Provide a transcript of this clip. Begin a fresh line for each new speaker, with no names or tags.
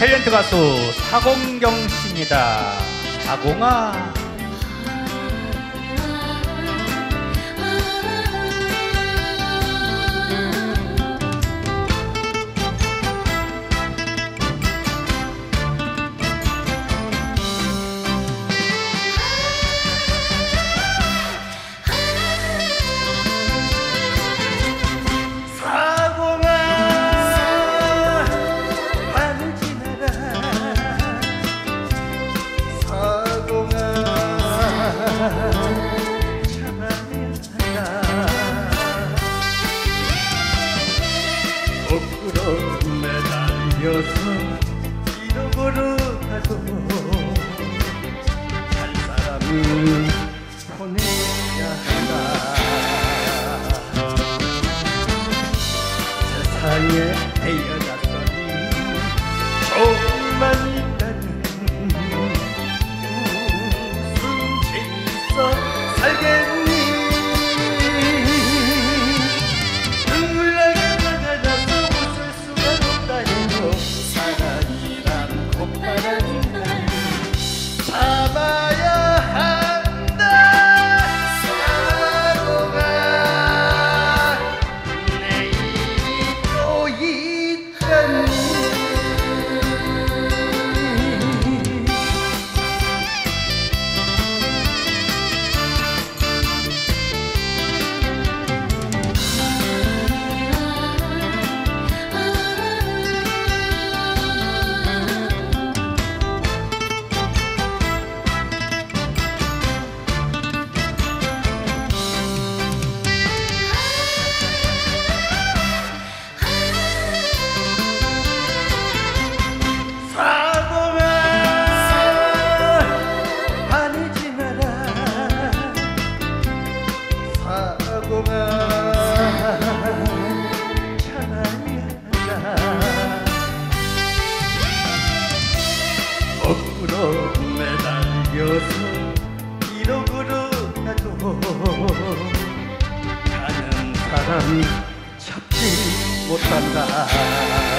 탤런트 가수 사공경 씨입니다. 사공아.
매달려서 이러고로 가도 잘 사람은 보내야 한다. 세상에 태어났더니 조금만 인간은 무슨 재밌어 살겠니 거꾸로 매달려서 이러고로 가도 가는 사람 찾지 못한다